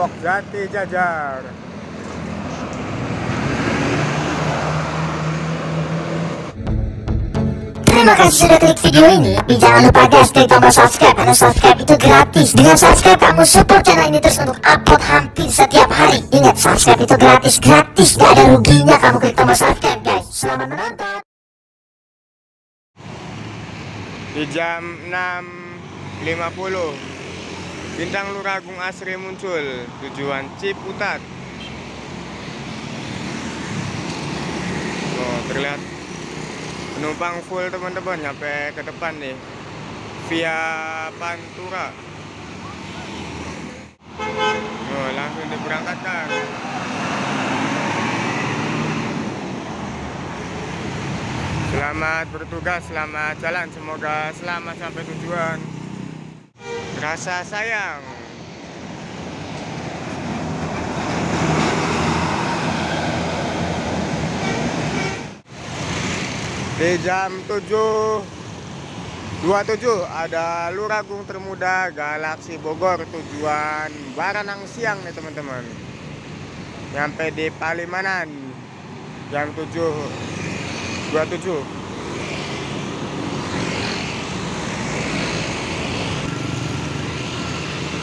Depok Jati Jajar Terima kasih sudah klik video ini. Dan jangan lupa guys, klik tombol subscribe. Karena subscribe itu gratis. Dengan subscribe, kamu support channel ini terus untuk upload hampir setiap hari. Ingat, subscribe itu gratis. Gratis, gak ada ruginya kamu klik tombol subscribe guys. Selamat menonton. di jam 6.50 bintang Luragung Asri muncul. Tujuan Ciputat oh terlihat penumpang full teman-teman. Nyampe ke depan nih. Via Pantura. Oh, langsung diberangkatkan. Selamat bertugas, selamat jalan, semoga selamat sampai tujuan. Rasa sayang. Di jam 7 27 ada Luragung Termuda Galaksi Bogor tujuan Baranang siang nih teman-teman. Nyampe di Palimanan jam 7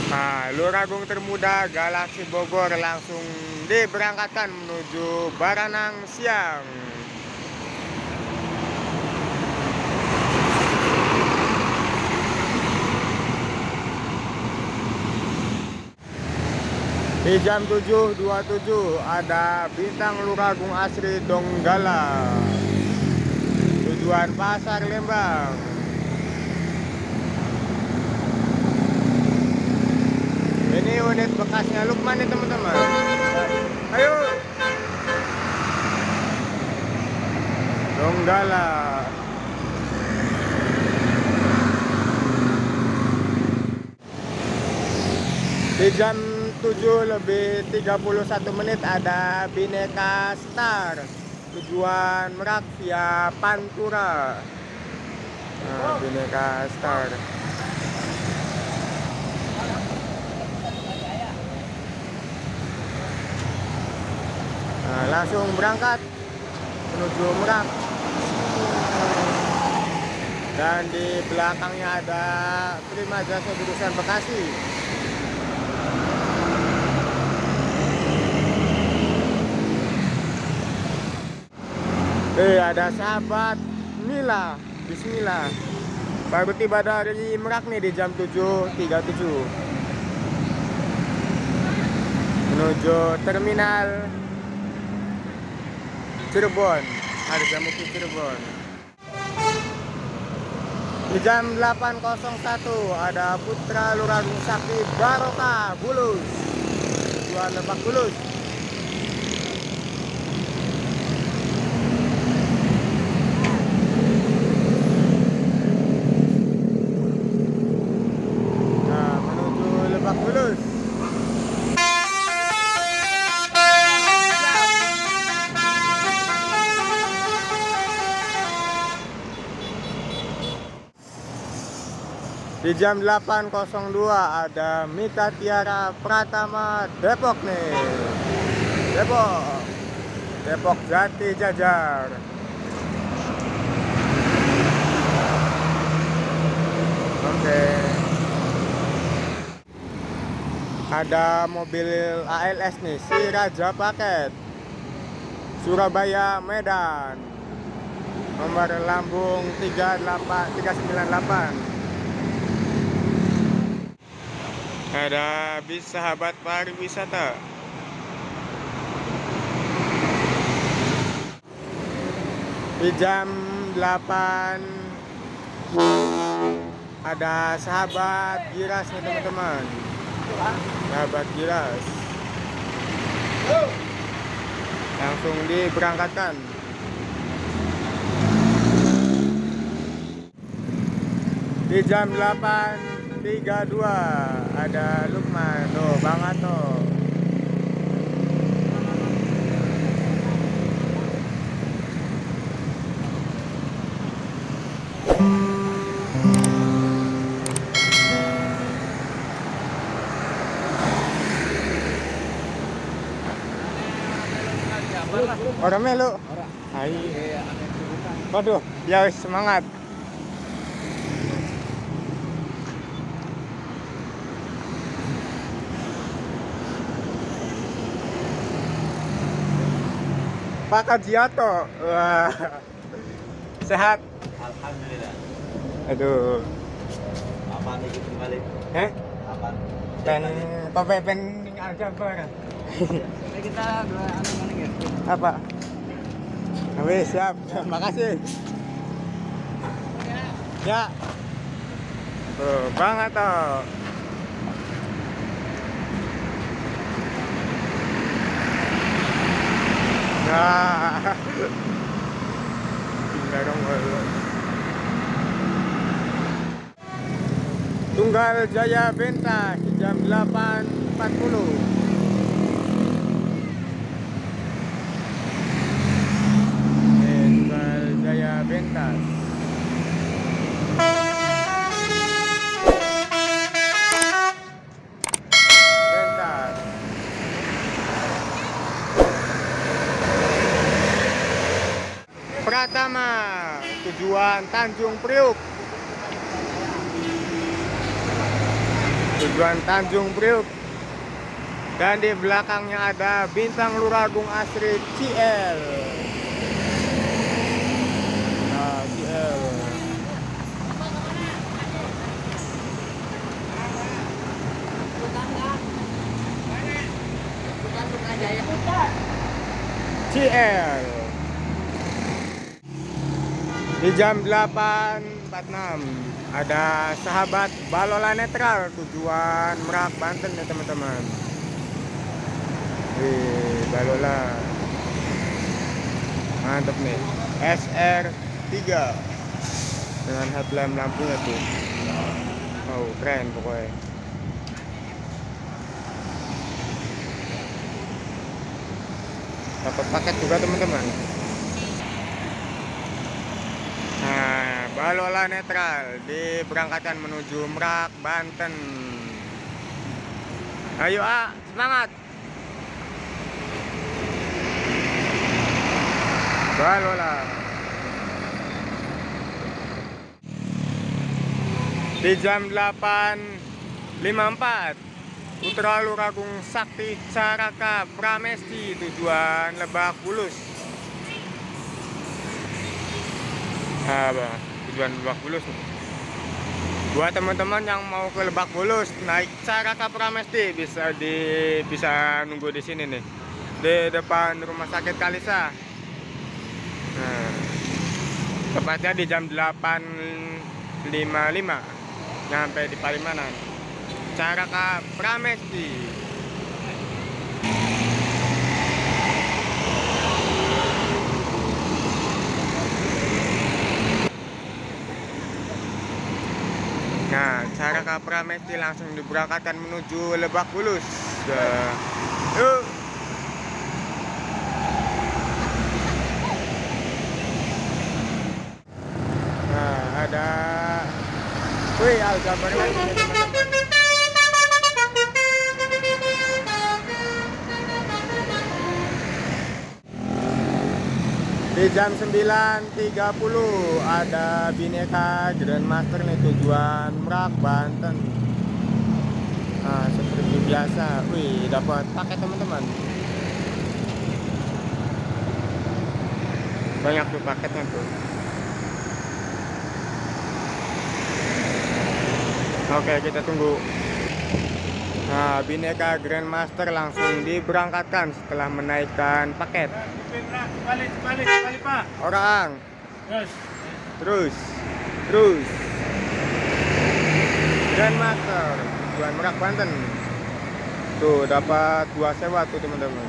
Nah, Luragung Termuda Galaksi Bogor langsung diberangkatkan menuju Baranang siang. Di jam 7.27 ada Bintang Luragung Asri Donggala tujuan pasar Lembang ini unit bekasnya Lukman nih teman-teman. Ayo. Donggala. Di jam 7 lebih 31 menit ada Bineka Star. Tujuan Merak via Pantura. Nah, Bineka Star nah, langsung berangkat menuju Merak. Dan di belakangnya ada Prima Jasa Jurusan Bekasi. Eh ada sahabat Mila. Bismillah. Baru tiba dari Merak nih di jam 7.37 Menuju terminal Cirebon. Harga Mukti Cirebon. Di jam 8.01 ada Putra Luragung Sakti Barokah Bulus. Tujuan Lebak Bulus Nah, menuju Lebak Bulus. Di jam 8.02 ada Mita Tiara Pratama Depok nih. Depok. Depok Jati Jajar. Oke. Ada mobil ALS nih, si Raja Paket. Surabaya Medan. Nomor lambung 38 398. Ada bis sahabat pariwisata. Di jam 8 ada sahabat Giras nih teman-teman. Sahabat Giras. Langsung diberangkatkan. Di jam 32 ada Lukman tuh banget tuh Orang melu. Orang. Hai. Waduh, ya semangat. Pak Kajiato. Wah. Sehat. Alhamdulillah. Aduh. Apa nih gitu balik? Eh? Apa? Pen tope pen aljabar. Ini kita dua anu mana ya? Apa? Wis, siap. Makasih. Ya. Tuh, banget toh. Tinggal dong kalau. Tunggal Jaya Benta jam 8.40. Tunggal Jaya Bentas. Bentas. Pratama tujuan Tanjung Priuk. Tujuan Tanjung Priuk. Dan di belakangnya ada Bintang Luragung Asri CL. CL. CL. Di jam 8.46 ada sahabat Balola Netral tujuan Merak Banten ya teman-teman. Wih, Balola. Mantap nih. SR3 dengan headlamp lampunya tuh. Oh, keren pokoknya. Dapat paket juga teman-teman. Nah, Balola netral di berangkatan menuju Merak, Banten. Ayo A, semangat. Balola. Di jam 8.54 Putra Luragung Sakti Caraka Pramesti tujuan Lebak Bulus. Apa? Tujuan Lebak Bulus. Buat teman-teman yang mau ke Lebak Bulus naik Caraka Pramesti bisa di bisa nunggu di sini nih. Di depan Rumah Sakit Kalisa. Nah, tepatnya di jam 8.55 nyampe di Palimanan. Caraka Pramesti. Nah, Caraka Pramesti langsung diberangkatkan menuju Lebak Bulus. Dah. Yuk. Nah, ada Wih, Aljabar lagi nih, teman-teman. Di jam 9.30 ada Bineka Grandmaster nih tujuan Merak, Banten. Nah, seperti biasa. Wih, dapat paket teman-teman. Banyak tuh paketnya tuh. Oke, kita tunggu. Nah, Bineka Grandmaster langsung diberangkatkan setelah menaikkan paket. Balik, balik, balik pak. Orang, Terus. terus, terus. Grandmaster, Tuan Merak Banten. Tuh, dapat dua sewa tuh teman-teman.